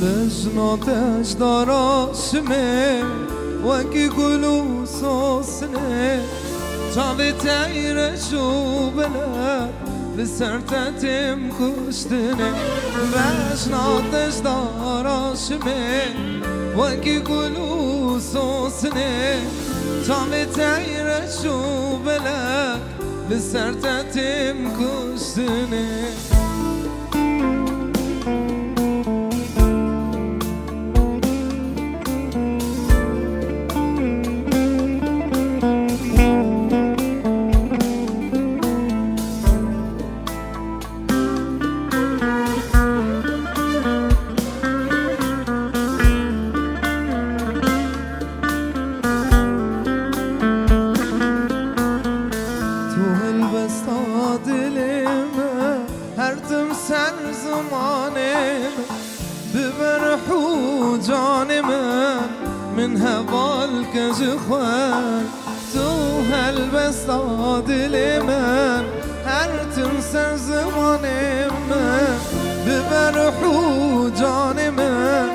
لجناتش داراشمه وکی گلو سوسنه چاوی تیرش و بلد لسرتتم کشتنه لجناتش داراشمه وکی گلو سوسنه چاوی تیرش و بلد لسرتتم کشتنه من هوالك جخوان تو هالبسطة دل من هر تمسر زمانم ببرحو جان من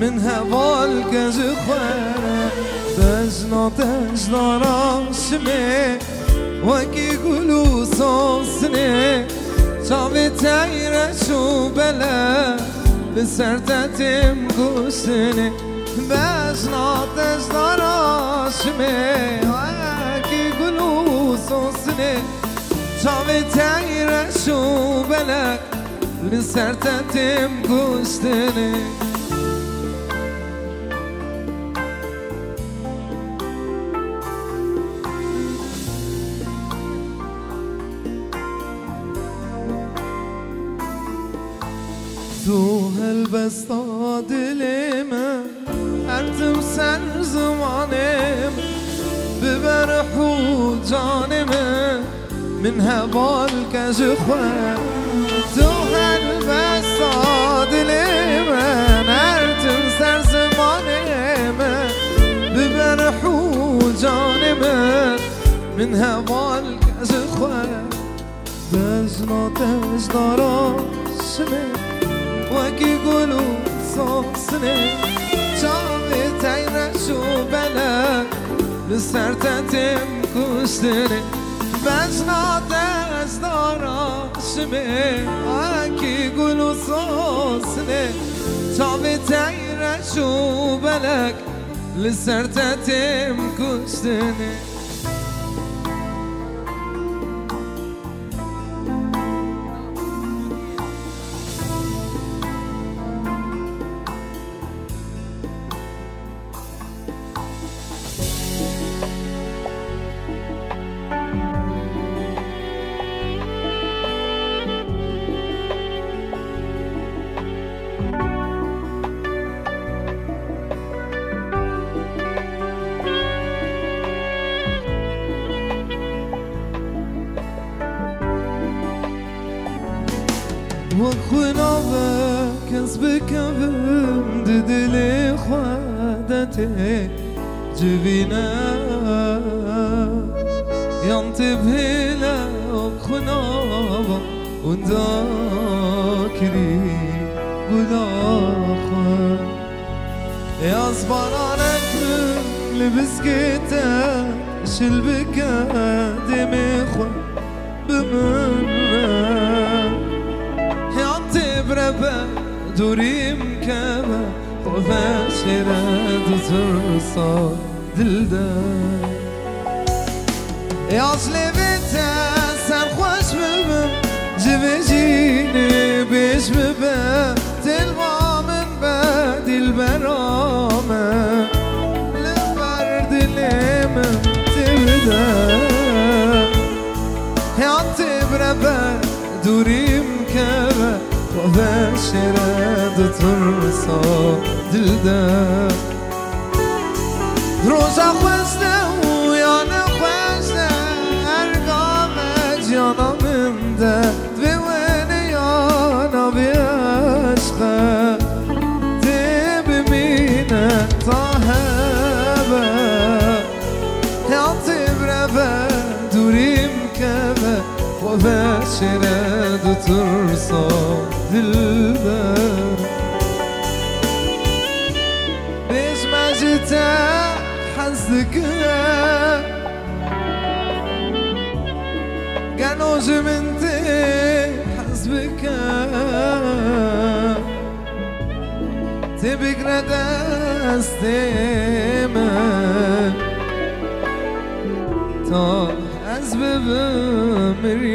من هوالك جخوان بجناتش داراشمه وکی گلو سوسنه چاوی تیرش و بله لسرتتم گوشنه بجناتش داراشمه وکی گلو سوسنه چاوی تیرش و بله. لسرتتم گوشنه تو هالبسطة دلمه هرتم سر زمانم ببرحو جانمه من هوالك جخوان تو هالبسطة دلمه هرتم سر زمانم ببرحو جانمه من هوالك جخوان بجناتش داراشمه وکی گلو سوسنه چاوی لسرتتم کشتنه بجناتش داراشمه وکی گلو سوسنه چاوی تیرش و بلد لسرتتم کشتنه وخنا كنز بكبم ددلي خوادتي جبينا ينتبه لا وخنا ونداكري قلاخوان يا زبرانك لبسكتك شلبك دمخوان بمنك دوريم كما خوفا شراد ترصى دلدان يعصلي بيتا سر خوش ببم جبجيني بيش ببا تلوى من بعد البرامة لفرد اليمن تبدا dursa dilde. Roza xweste û yana xweste ergame ciyana min de Divê wene yana vê eşqe Tê bimîne ta hebe. Yan tê bireve dilde. جيت حزك. قالوا جمنتي حسبك تبقى ردستيما تا از بمريتا.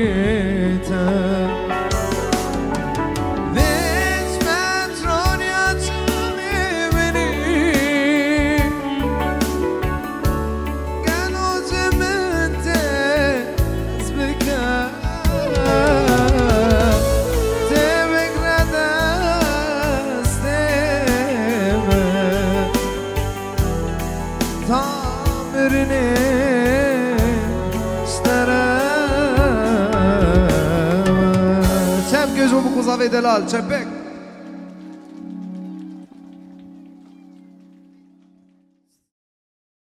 Rubu cu zavei de la alt, ce!